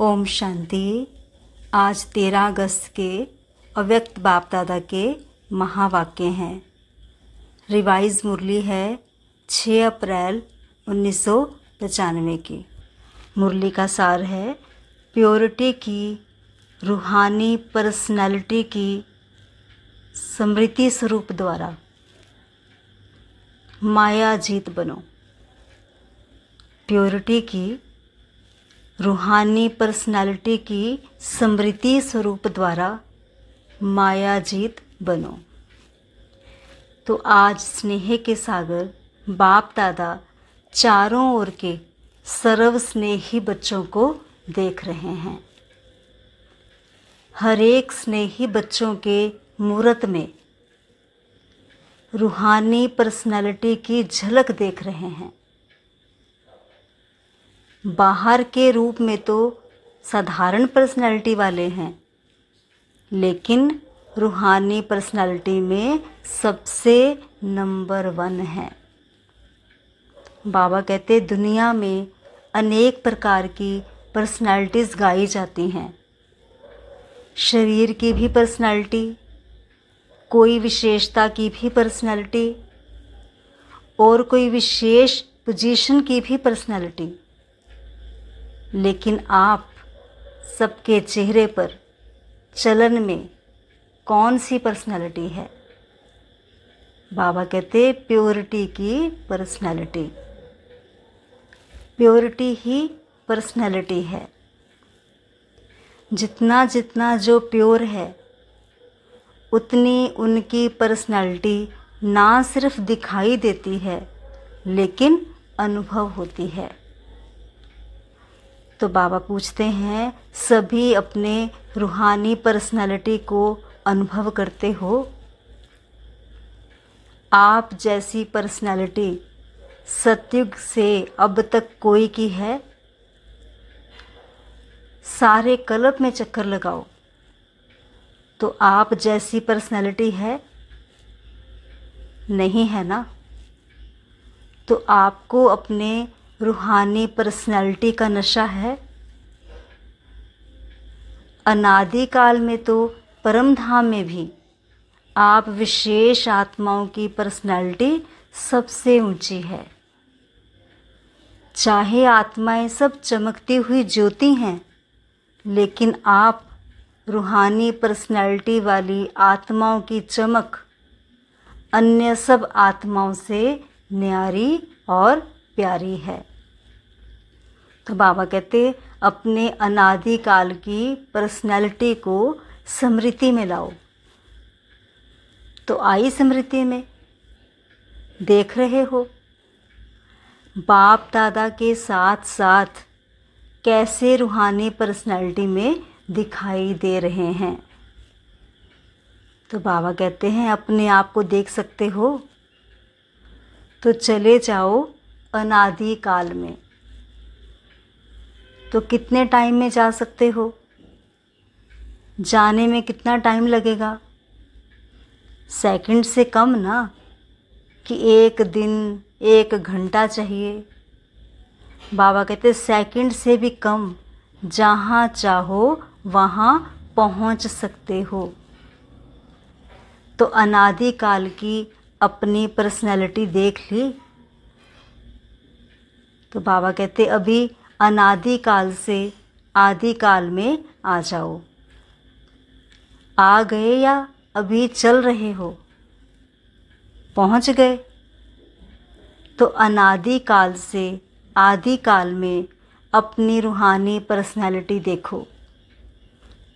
ओम शांति। आज तेरह अगस्त के अव्यक्त बाप दादा के महावाक्य हैं। रिवाइज मुरली है 6 अप्रैल उन्नीस की। मुरली का सार है प्योरिटी की, रूहानी पर्सनालिटी की स्मृति स्वरूप द्वारा। माया जीत बनो। प्योरिटी की रूहानी पर्सनालिटी की स्मृति स्वरूप द्वारा माया जीत बनो। तो आज स्नेह के सागर, बाप दादा चारों ओर के सर्व स्नेही बच्चों को देख रहे हैं। हर एक स्नेही बच्चों के मूर्त में रूहानी पर्सनालिटी की झलक देख रहे हैं। बाहर के रूप में तो साधारण पर्सनालिटी वाले हैं, लेकिन रूहानी पर्सनालिटी में सबसे नंबर वन है। बाबा कहते, दुनिया में अनेक प्रकार की पर्सनालिटीज़ गाई जाती हैं। शरीर की भी पर्सनालिटी कोई विशेषता की भी पर्सनालिटी और कोई विशेष पोजीशन की भी पर्सनालिटी लेकिन आप सबके चेहरे पर चलन में कौन सी पर्सनालिटी है? बाबा कहते प्योरिटी की पर्सनालिटी प्योरिटी ही पर्सनालिटी है। जितना जितना जो प्योर है, उतनी उनकी पर्सनालिटी ना सिर्फ़ दिखाई देती है, लेकिन अनुभव होती है। तो बाबा पूछते हैं, सभी अपने रूहानी पर्सनालिटी को अनुभव करते हो? आप जैसी पर्सनालिटी सतयुग से अब तक कोई की है? सारे कल्प में चक्कर लगाओ। तो आप जैसी पर्सनालिटी है? नहीं है ना? तो आपको अपने रूहानी पर्सनैलिटी का नशा है। अनादिकाल में तो परम धाम में भी आप विशेष आत्माओं की पर्सनैलिटी सबसे ऊँची है। चाहे आत्माएँ सब चमकती हुई ज्योति हैं, लेकिन आप रूहानी पर्सनैलिटी वाली आत्माओं की चमक अन्य सब आत्माओं से न्यारी और प्यारी है। तो बाबा कहते, अपने अनादिकाल की पर्सनैलिटी को स्मृति में लाओ। तो आई स्मृति में। देख रहे हो, बाप दादा के साथ साथ कैसे रूहानी पर्सनैलिटी में दिखाई दे रहे हैं। तो बाबा कहते हैं, अपने आप को देख सकते हो तो चले जाओ अनादि काल में। तो कितने टाइम में जा सकते हो? जाने में कितना टाइम लगेगा? सेकंड से कम ना? कि एक दिन, एक घंटा चाहिए। बाबा कहते सेकंड से भी कम, जहाँ चाहो, वहाँ पहुँच सकते हो। तो अनादिकाल की अपनी पर्सनैलिटी देख ली। तो बाबा कहते, अभी अनादिकाल से आदिकाल में आ जाओ। आ गए या अभी चल रहे हो? पहुँच गए। तो अनादिकाल से आदिकाल में अपनी रूहानी पर्सनालिटी देखो।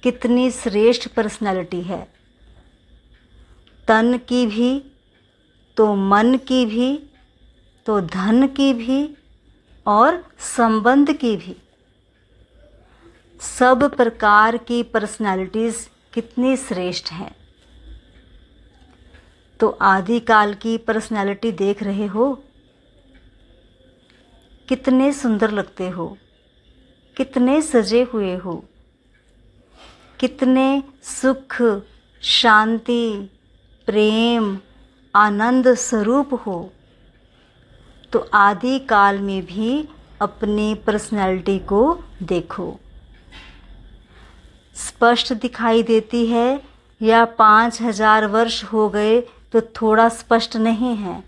कितनी श्रेष्ठ पर्सनालिटी है। तन की भी तो मन की भी तो धन की भी और संबंध की भी। सब प्रकार की पर्सनालिटीज़ कितनी श्रेष्ठ हैं। तो आदिकाल की पर्सनालिटी देख रहे हो? कितने सुंदर लगते हो? कितने सजे हुए हो? कितने सुख, शांति, प्रेम, आनंद स्वरूप हो? तो आदि काल में भी अपनी पर्सनैलिटी को देखो। स्पष्ट दिखाई देती है, या पाँच हज़ार वर्ष हो गए तो थोड़ा स्पष्ट नहीं है।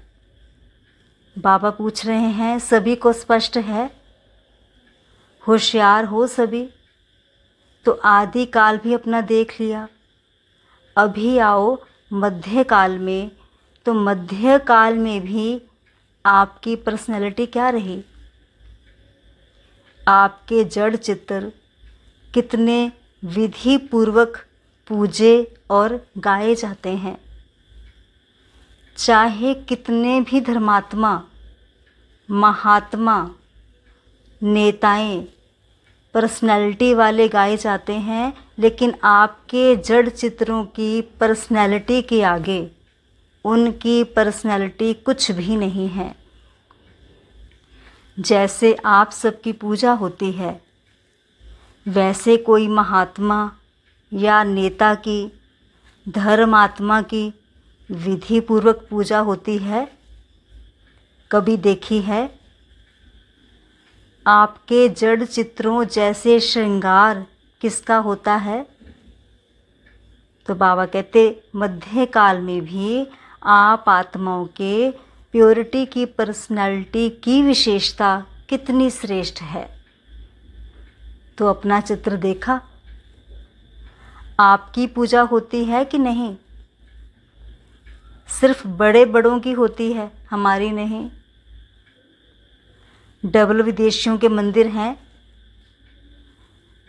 बाबा पूछ रहे हैं, सभी को स्पष्ट है? होशियार हो सभी। तो आदि काल भी अपना देख लिया। अभी आओ मध्य काल में तो मध्य काल में भी आपकी पर्सनैलिटी क्या रही? आपके जड़ चित्र कितने विधि पूर्वक पूजे और गाए जाते हैं? चाहे कितने भी धर्मात्मा, महात्मा, नेताएँ पर्सनैलिटी वाले गाए जाते हैं, लेकिन आपके जड़ चित्रों की पर्सनैलिटी के आगे उनकी पर्सनैलिटी कुछ भी नहीं है। जैसे आप सबकी पूजा होती है, वैसे कोई महात्मा या नेता की, धर्मात्मा की विधि पूर्वक पूजा होती है। कभी देखी है? आपके जड़ चित्रों जैसे श्रृंगार किसका होता है? तो बाबा कहते मध्य काल में भी आप आत्माओं के प्योरिटी की पर्सनालिटी की विशेषता कितनी श्रेष्ठ है? तो अपना चित्र देखा। आपकी पूजा होती है कि नहीं? सिर्फ़ बड़े बड़ों की होती है, हमारी नहीं। डबल विदेशियों के मंदिर हैं।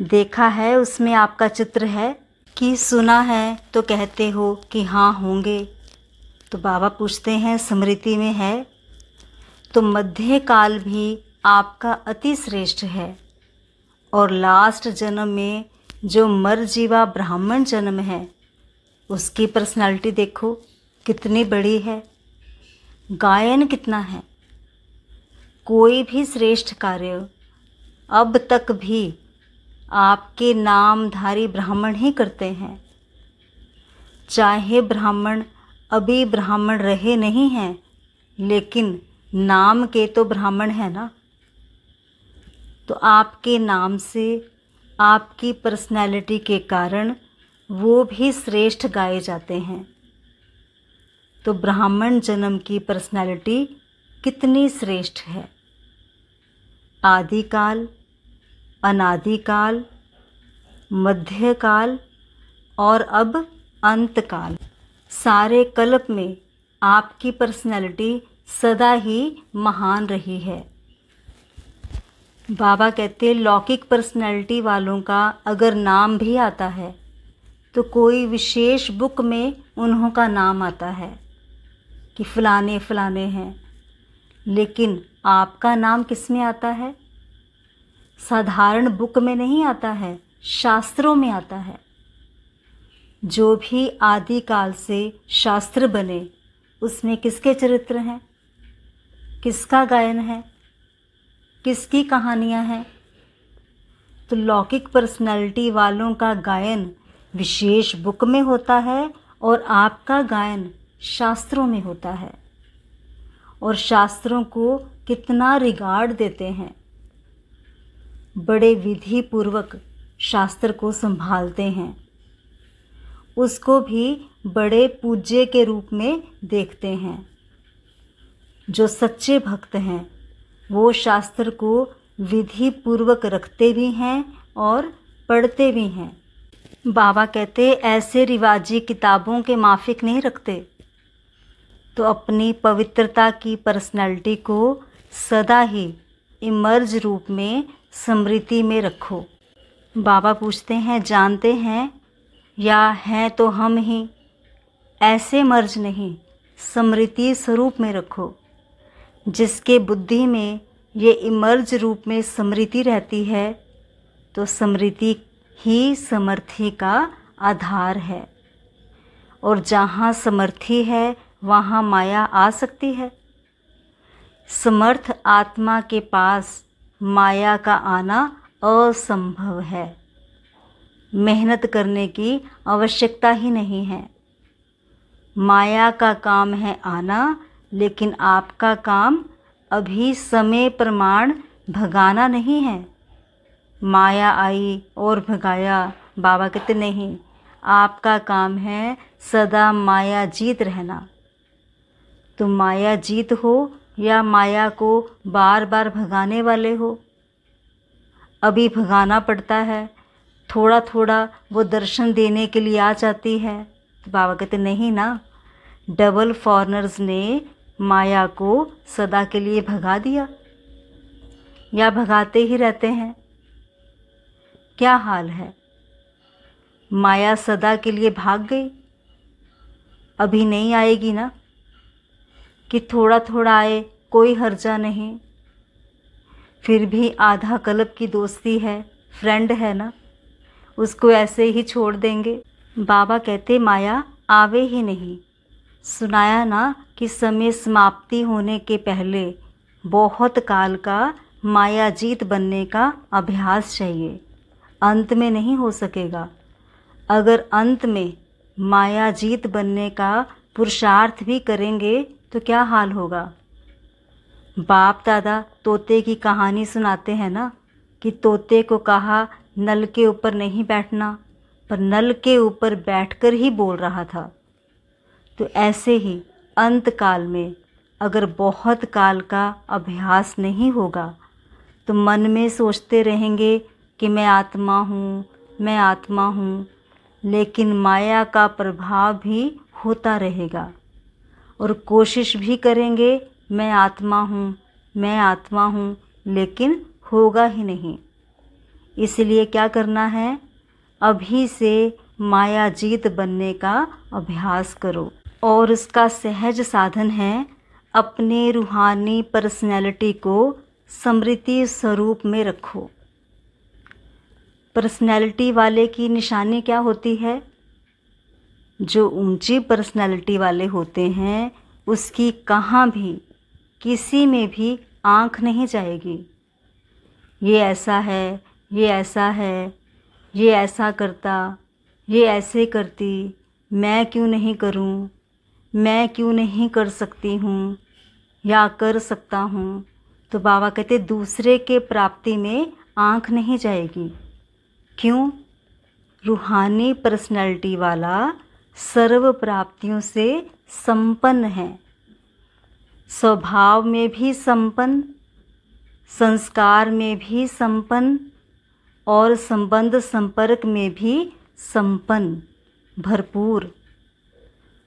देखा है, उसमें आपका चित्र है कि सुना है तो कहते हो कि हाँ होंगे। तो बाबा पूछते हैं, स्मृति में है तो मध्य काल भी आपका अति श्रेष्ठ है और लास्ट जन्म में जो मर जीवा ब्राह्मण जन्म है, उसकी पर्सनालिटी देखो, कितनी बड़ी है। गायन कितना है। कोई भी श्रेष्ठ कार्य अब तक भी आपके नामधारी ब्राह्मण ही करते हैं। चाहे ब्राह्मण अभी ब्राह्मण रहे नहीं हैं, लेकिन नाम के तो ब्राह्मण है ना? तो आपके नाम से, आपकी पर्सनैलिटी के कारण वो भी श्रेष्ठ गाए जाते हैं। तो ब्राह्मण जन्म की पर्सनैलिटी कितनी श्रेष्ठ है? आदिकाल, अनादिकाल, मध्यकाल और अब अंतकाल। सारे कल्प में आपकी पर्सनैलिटी सदा ही महान रही है। बाबा कहते हैं, लौकिक पर्सनैलिटी वालों का अगर नाम भी आता है तो कोई विशेष बुक में उन्हों का नाम आता है कि फ़लाने फ़लाने हैं। लेकिन आपका नाम किसमें आता है? साधारण बुक में नहीं आता है, शास्त्रों में आता है। जो भी आदिकाल से शास्त्र बने, उसमें किसके चरित्र हैं? किसका गायन है? किसकी कहानियाँ हैं? तो लौकिक पर्सनालिटी वालों का गायन विशेष बुक में होता है और आपका गायन शास्त्रों में होता है। और शास्त्रों को कितना रिगार्ड देते हैं? बड़े विधि पूर्वक शास्त्र को संभालते हैं। उसको भी बड़े पूज्य के रूप में देखते हैं। जो सच्चे भक्त हैं, वो शास्त्र को विधि पूर्वक रखते भी हैं और पढ़ते भी हैं। बाबा कहते, ऐसे रिवाजी किताबों के माफिक नहीं रखते। तो अपनी पवित्रता की पर्सनैलिटी को सदा ही इमर्ज रूप में स्मृति में रखो। बाबा पूछते हैं, जानते हैं या हैं तो हम ही। ऐसे मर्ज नहीं, स्मृति स्वरूप में रखो। जिसके बुद्धि में ये इमर्ज रूप में स्मृति रहती है तो स्मृति ही समर्थी का आधार है। और जहाँ समर्थी है, वहाँ माया आ सकती है। समर्थ आत्मा के पास माया का आना असंभव है। मेहनत करने की आवश्यकता ही नहीं है। माया का काम है आना, लेकिन आपका काम अभी समय प्रमाण भगाना नहीं है। माया आई और भगाया, बाबा कहते नहीं, आपका काम है सदा माया जीत रहना। तो माया जीत हो या माया को बार बार भगाने वाले हो? अभी भगाना पड़ता है थोड़ा थोड़ा वो दर्शन देने के लिए आ जाती है। तो बाबा कहते, नहीं ना डबल फॉरनर्स ने माया को सदा के लिए भगा दिया। या भगाते ही रहते हैं। क्या हाल है? माया सदा के लिए भाग गई। अभी नहीं आएगी ना? कि थोड़ा थोड़ा आए, कोई हर्जा नहीं। फिर भी आधा कल्प की दोस्ती है फ्रेंड है ना? उसको ऐसे ही छोड़ देंगे। बाबा कहते, माया, आवे ही नहीं। सुनाया ना कि समय समाप्ति होने के पहले बहुत काल का मायाजीत बनने का अभ्यास चाहिए। अंत में नहीं हो सकेगा। अगर अंत में मायाजीत बनने का पुरुषार्थ भी करेंगे तो क्या हाल होगा? बाप दादा तोते की कहानी सुनाते हैं ना, कि तोते को कहा नल के ऊपर नहीं बैठना, पर नल के ऊपर बैठकर ही बोल रहा था। तो ऐसे ही अंत काल में अगर बहुत काल का अभ्यास नहीं होगा तो मन में सोचते रहेंगे कि मैं आत्मा हूँ, मैं आत्मा हूँ, लेकिन माया का प्रभाव भी होता रहेगा। और कोशिश भी करेंगे, मैं आत्मा हूँ, मैं आत्मा हूँ, लेकिन होगा ही नहीं। इसलिए क्या करना है? अभी से मायाजीत बनने का अभ्यास करो। और उसका सहज साधन है, अपने रूहानी पर्सनैलिटी को समृद्धि स्वरूप में रखो। पर्सनैलिटी वाले की निशानी क्या होती है? जो ऊँची पर्सनैलिटी वाले होते हैं, उसकी कहाँ भी, किसी में भी आँख नहीं जाएगी। ये ऐसा है ये ऐसा है, ये ऐसा करता, ये ऐसे करती, मैं क्यों नहीं करूँ, मैं क्यों नहीं कर सकती हूँ या कर सकता हूँ? तो बाबा कहते, दूसरे के प्राप्ति में आँख नहीं जाएगी। क्यों? रूहानी पर्सनैलिटी वाला सर्व प्राप्तियों से संपन्न है। स्वभाव में भी संपन्न, संस्कार में भी संपन्न और संबंध संपर्क में भी संपन्न, भरपूर।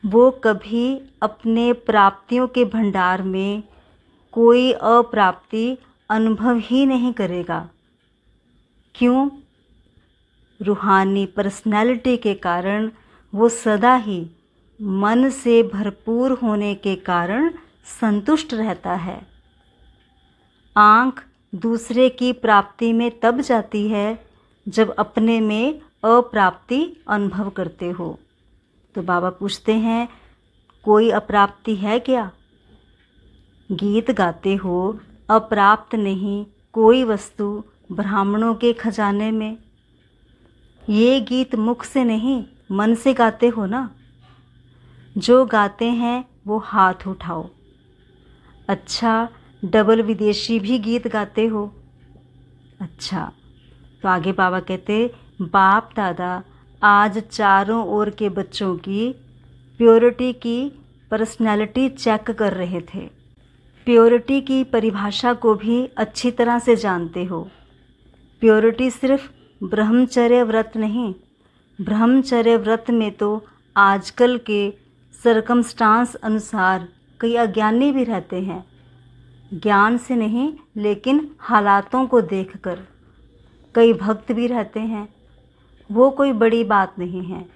वो कभी अपने प्राप्तियों के भंडार में कोई अप्राप्ति अनुभव ही नहीं करेगा। क्यों? रूहानी पर्सनैलिटी के कारण वो सदा ही मन से भरपूर होने के कारण संतुष्ट रहता है। आँख दूसरे की प्राप्ति में तब जाती है जब अपने में अप्राप्ति अनुभव करते हो। तो बाबा पूछते हैं, कोई अप्राप्ति है क्या? गीत गाते हो, अप्राप्त नहीं, कोई वस्तु ब्राह्मणों के खजाने में। ये गीत मुख से नहीं, मन से गाते हो ना? जो गाते हैं, वो हाथ उठाओ। अच्छा डबल विदेशी भी गीत गाते हो। अच्छा तो आगे बाबा कहते, बाप दादा, आज चारों ओर के बच्चों की प्योरिटी की पर्सनैलिटी चेक कर रहे थे। प्योरिटी की परिभाषा को भी अच्छी तरह से जानते हो। प्योरिटी सिर्फ़ ब्रह्मचर्य व्रत नहीं, ब्रह्मचर्य व्रत में तो आजकल के सरकमस्टांस अनुसार कई अज्ञानी भी रहते हैं। ज्ञान से नहीं, लेकिन हालातों को देखकर। कई भक्त भी रहते हैं। वो कोई बड़ी बात नहीं है।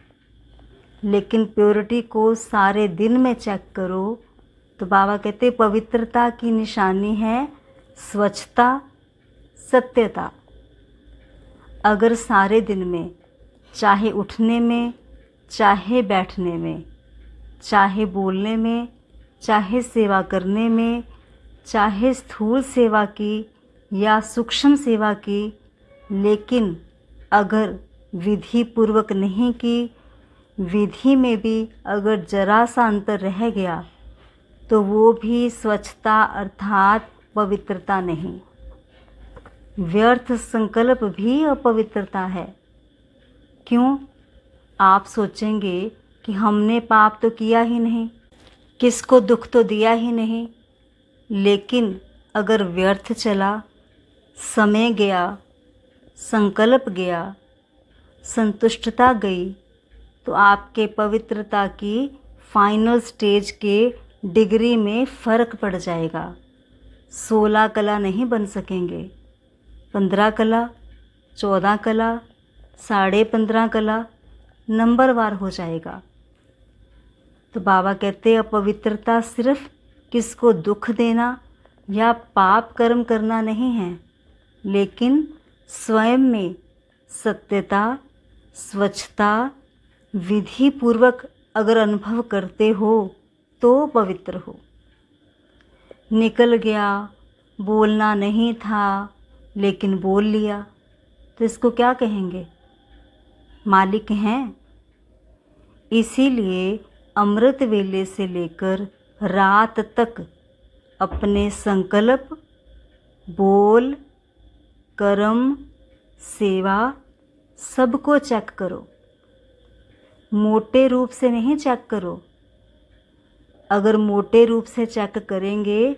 लेकिन प्योरिटी को सारे दिन में चेक करो तो बाबा कहते, पवित्रता की निशानी है स्वच्छता, सत्यता। अगर सारे दिन में, चाहे उठने में, चाहे बैठने में, चाहे बोलने में, चाहे सेवा करने में चाहे स्थूल सेवा की या सूक्ष्म सेवा की, लेकिन अगर विधि पूर्वक नहीं की, विधि में भी अगर जरा सा अंतर रह गया तो वो भी स्वच्छता अर्थात पवित्रता नहीं। व्यर्थ संकल्प भी अपवित्रता है। क्यों? आप सोचेंगे कि हमने पाप तो किया ही नहीं, किसको दुख तो दिया ही नहीं लेकिन अगर व्यर्थ चला, समय गया, संकल्प गया, संतुष्टता गई तो आपके पवित्रता की फाइनल स्टेज के डिग्री में फ़र्क पड़ जाएगा। सोलह कला नहीं बन सकेंगे। पंद्रह कला, चौदह कला, साढ़े पंद्रह कला नंबरवार हो जाएगा। तो बाबा कहते हैं, अपवित्रता सिर्फ़ किसको दुख देना या पाप कर्म करना नहीं है, लेकिन स्वयं में सत्यता, स्वच्छता विधि पूर्वक अगर अनुभव करते हो तो पवित्र हो। निकल गया, बोलना नहीं था, लेकिन बोल लिया तो इसको क्या कहेंगे? मालिक हैं। इसीलिए अमृत वेले से लेकर रात तक अपने संकल्प, बोल, कर्म, सेवा सबको चेक करो। मोटे रूप से नहीं चेक करो। अगर मोटे रूप से चेक करेंगे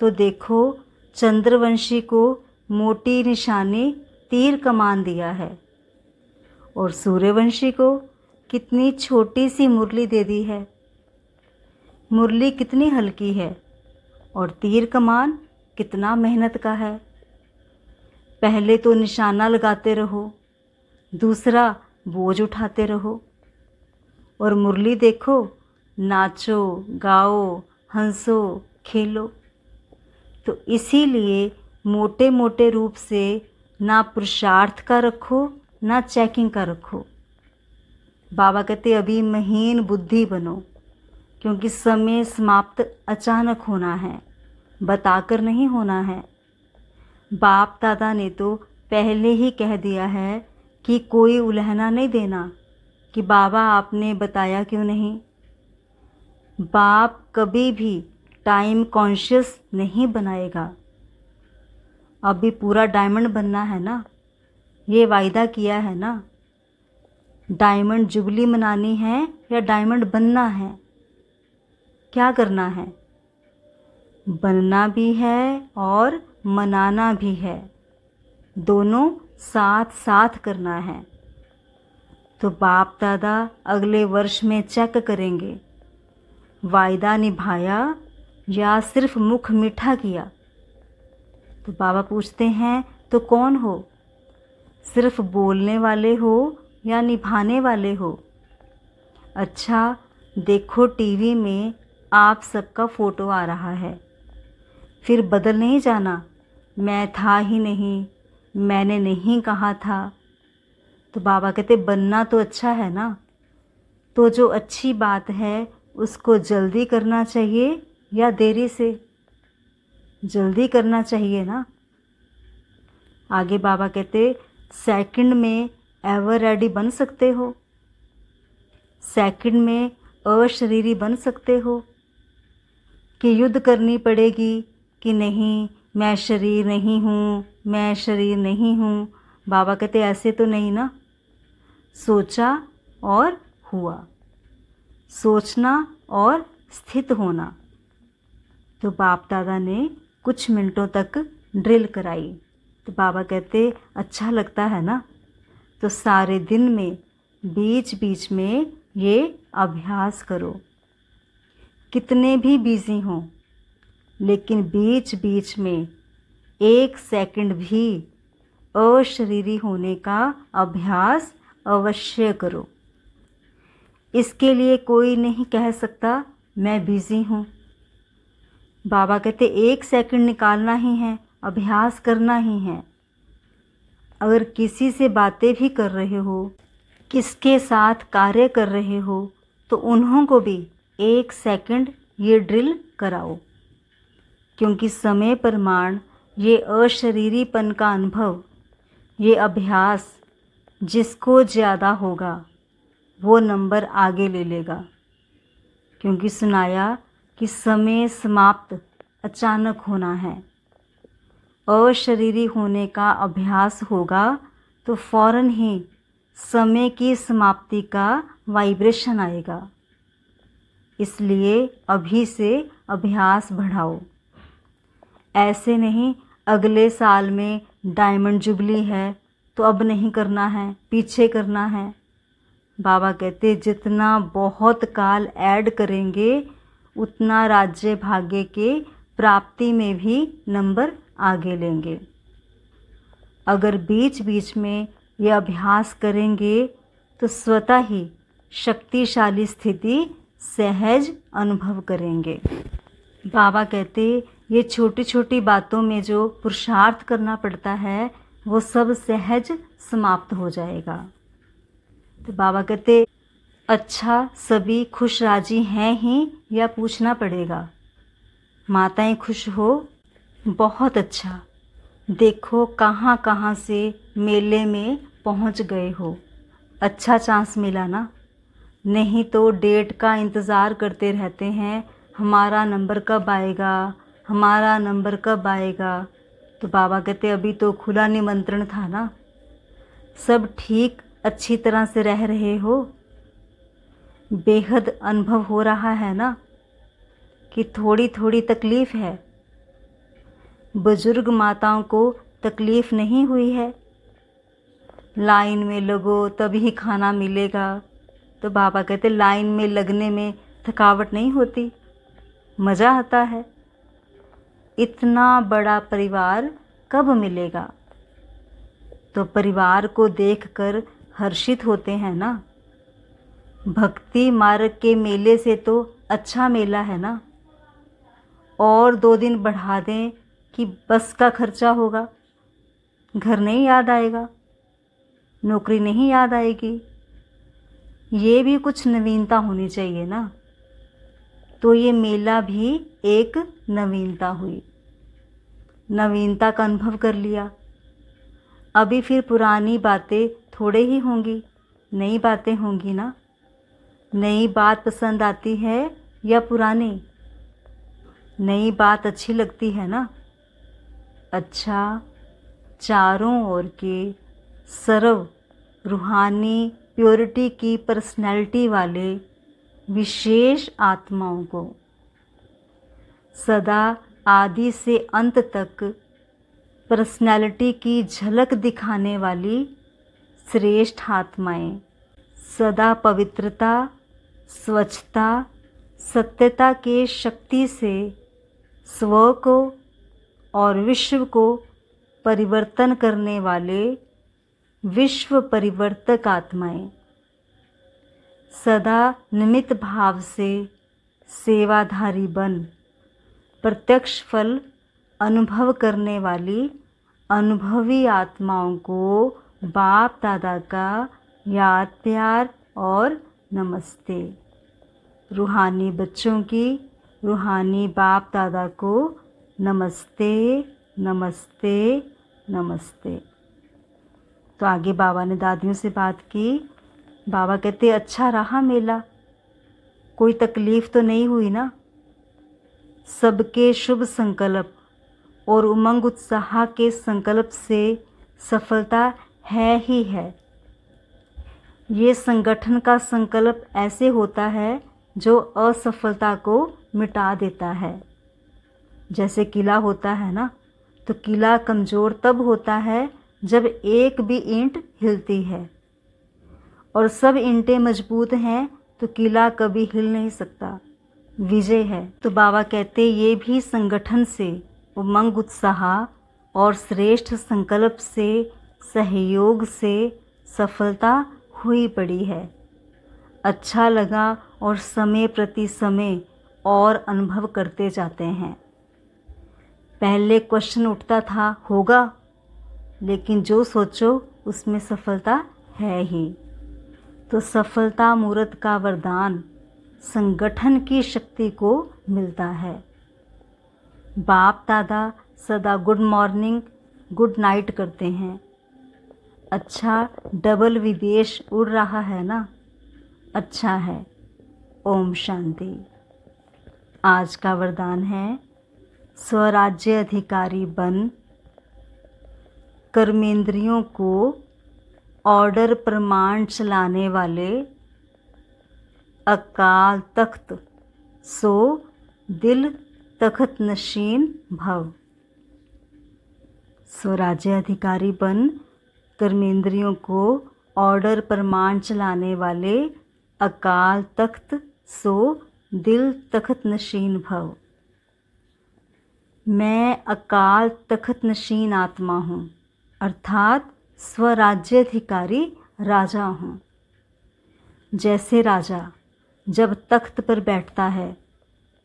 तो देखो चंद्रवंशी को मोटी निशानी तीर कमान दिया है और सूर्यवंशी को कितनी छोटी सी मुरली दे दी है। मुरली कितनी हल्की है और तीर कमान कितना मेहनत का है। पहले तो निशाना लगाते रहो, दूसरा बोझ उठाते रहो। और मुरली देखो, नाचो, गाओ, हंसो, खेलो। तो इसीलिए मोटे मोटे रूप से ना पुरुषार्थ का रखो, ना चेकिंग का रखो। बाबा कहते, अभी महीन बुद्धि बनो। क्योंकि समय समाप्त अचानक होना है, बताकर नहीं होना है। बाप दादा ने तो पहले ही कह दिया है कि कोई उलहना नहीं देना, कि बाबा आपने बताया क्यों नहीं। बाप कभी भी टाइम कॉन्शियस नहीं बनाएगा। अभी पूरा डायमंड बनना है ना? ये वायदा किया है ना? डायमंड जुबली मनानी है या डायमंड बनना है? क्या करना है? बनना भी है और मनाना भी है। दोनों साथ साथ करना है। तो बाप दादा अगले वर्ष में चेक करेंगे। वायदा निभाया या सिर्फ़ मुख मीठा किया? तो बाबा पूछते हैं तो कौन हो? सिर्फ़ बोलने वाले हो या निभाने वाले हो? अच्छा देखो टीवी में आप सबका फ़ोटो आ रहा है। फिर बदल नहीं जाना। मैं था ही नहीं। मैंने नहीं कहा था। तो बाबा कहते, बनना तो अच्छा है ना? तो जो अच्छी बात है, उसको जल्दी करना चाहिए या देरी से? जल्दी करना चाहिए ना? आगे बाबा कहते सेकंड में एवर रेडी बन सकते हो। सेकंड में अशरीरी बन सकते हो। कि युद्ध करनी पड़ेगी कि नहीं, मैं शरीर नहीं हूँ, मैं शरीर नहीं हूँ। बाबा कहते, ऐसे तो नहीं ना। सोचा और हुआ। सोचना और स्थित होना। तो बाप दादा ने कुछ मिनटों तक ड्रिल कराई। तो बाबा कहते अच्छा लगता है ना? तो सारे दिन में बीच बीच में ये अभ्यास करो। कितने भी बिज़ी हों, लेकिन बीच बीच में एक सेकंड भी अशरीरी होने का अभ्यास अवश्य करो। इसके लिए कोई नहीं कह सकता, मैं बिज़ी हूँ। बाबा कहते, एक सेकंड निकालना ही है, अभ्यास करना ही है। अगर किसी से बातें भी कर रहे हो, किसके साथ कार्य कर रहे हो तो उन्हों को भी एक सेकंड ये ड्रिल कराओ, क्योंकि समय प्रमाण, ये अशरीरीपन का अनुभव, ये अभ्यास जिसको ज़्यादा होगा, वो नंबर आगे ले लेगा। क्योंकि सुनाया कि समय समाप्त अचानक होना है। अशरीरी होने का अभ्यास होगा तो फ़ौरन ही समय की समाप्ति का वाइब्रेशन आएगा। इसलिए अभी से अभ्यास बढ़ाओ। ऐसे नहीं, अगले साल में डायमंड जुबली है तो अब नहीं करना है, पीछे करना है। बाबा कहते, जितना बहुत काल ऐड करेंगे, उतना राज्य भाग्य के प्राप्ति में भी नंबर आगे लेंगे। अगर बीच बीच में ये अभ्यास करेंगे तो स्वतः ही शक्तिशाली स्थिति सहज अनुभव करेंगे। बाबा कहते, ये छोटी छोटी बातों में जो पुरुषार्थ करना पड़ता है, वो सब सहज समाप्त हो जाएगा। तो बाबा कहते अच्छा सभी खुश राज़ी हैं ही या पूछना पड़ेगा। माताएँ खुश हो? बहुत अच्छा। देखो कहाँ कहाँ से मेले में पहुँच गए हो। अच्छा चांस मिला ना? नहीं तो डेट का इंतज़ार करते रहते हैं। हमारा नंबर कब आएगा? हमारा नंबर कब आएगा? तो बाबा कहते, अभी तो खुला निमंत्रण था ना। सब ठीक? अच्छी तरह से रह रहे हो? बेहद अनुभव हो रहा है ना कि थोड़ी थोड़ी तकलीफ़ है। बुज़ुर्ग माताओं को तकलीफ़ नहीं हुई है। लाइन में लगो, तभी खाना मिलेगा। तो बाबा कहते, लाइन में लगने में थकावट नहीं होती। मज़ा आता है। इतना बड़ा परिवार कब मिलेगा? तो परिवार को देखकर हर्षित होते हैं ना। भक्ति मार्ग के मेले से तो अच्छा मेला है ना। और दो दिन बढ़ा दें कि बस का खर्चा होगा। घर नहीं याद आएगा। नौकरी नहीं याद आएगी। ये भी कुछ नवीनता होनी चाहिए ना? तो ये मेला भी एक नवीनता हुई। नवीनता का अनुभव कर लिया। अभी फिर पुरानी बातें थोड़े ही होंगी। नई बातें होंगी ना? नई बात पसंद आती है या पुरानी? नई बात अच्छी लगती है ना? अच्छा चारों ओर के सर्व रूहानी प्योरिटी की पर्सनैलिटी वाले विशेष आत्माओं को। सदा आदि से अंत तक पर्सनैलिटी की झलक दिखाने वाली श्रेष्ठ आत्माएँ। सदा पवित्रता, स्वच्छता, सत्यता के शक्ति से स्व को और विश्व को परिवर्तन करने वाले विश्व परिवर्तक आत्माएँ। सदा निमित भाव से सेवाधारी बन। प्रत्यक्ष फल अनुभव करने वाली अनुभवी आत्माओं को बाप दादा का याद, प्यार और नमस्ते। रूहानी बच्चों की रूहानी बाप दादा को नमस्ते नमस्ते नमस्ते। तो आगे बाबा ने दादियों से बात की। बाबा कहते अच्छा रहा मेला। कोई तकलीफ़ तो नहीं हुई ना? सबके शुभ संकल्प और उमंग उत्साह के संकल्प से सफलता है ही है। ये संगठन का संकल्प ऐसे होता है जो असफलता को मिटा देता है। जैसे किला होता है ना तो किला कमज़ोर तब होता है जब एक भी ईंट हिलती है और सब ईंटें मज़बूत हैं तो किला कभी हिल नहीं सकता। विजय है। तो बाबा कहते, ये भी संगठन से, उमंग, उत्साह और श्रेष्ठ संकल्प से, सहयोग से सफलता हुई पड़ी है। अच्छा लगा और समय प्रति समय और अनुभव करते जाते हैं। पहले क्वेश्चन उठता था, होगा? लेकिन जो सोचो, उसमें सफलता है ही। तो सफलता मूर्त का वरदान संगठन की शक्ति को मिलता है। बाप दादा सदा गुड मॉर्निंग, गुड नाइट करते हैं। अच्छा डबल विदेश उड़ रहा है ना? अच्छा है। ओम शांति। आज का वरदान है, स्वराज्य अधिकारी बन कर्मेंद्रियों को ऑर्डर प्रमाण चलाने वाले अकाल तख्त, सो दिल तख्त नशीन भव। स्वराज्य अधिकारी बन कर्मेंद्रियों को ऑर्डर प्रमाण चलाने वाले अकाल तख्त, सो दिल तख्त नशीन भव। मैं अकाल तख्त नशीन आत्मा हूँ। अर्थात स्वराज्याधिकारी राजा हूँ। जैसे राजा जब तख्त पर बैठता है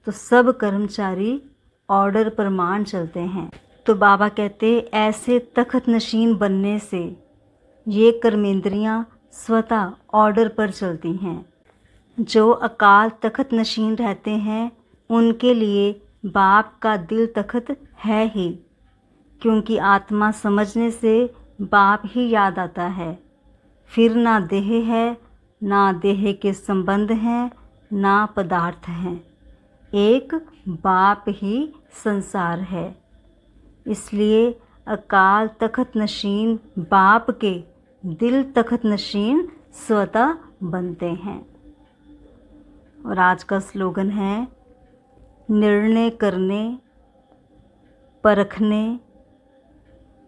तो सब कर्मचारी ऑर्डर पर मान चलते हैं। तो बाबा कहते ऐसे तख्त नशीन बनने से ये कर्मेंद्रियाँ स्वतः ऑर्डर पर चलती हैं। जो अकाल तख्त नशीन रहते हैं, उनके लिए बाप का दिल तख्त है ही। क्योंकि आत्मा समझने से बाप ही याद आता है। फिर ना देह है, ना देह के संबंध हैं, ना पदार्थ हैं। एक बाप ही संसार है। इसलिए अकाल तखत नशीन बाप के दिल तखत नशीन स्वतः बनते हैं। और आज का स्लोगन है, निर्णय करने, परखने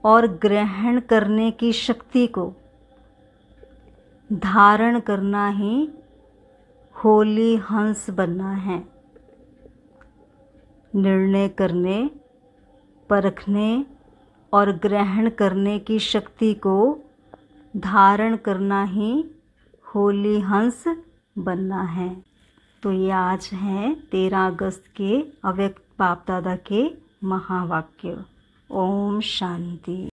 और ग्रहण करने की शक्ति को धारण करना ही होली हंस बनना है। निर्णय करने, परखने और ग्रहण करने की शक्ति को धारण करना ही होली हंस बनना है। तो ये आज है तेरह अगस्त के अव्यक्त बाप दादा के महावाक्य। ओम शांति।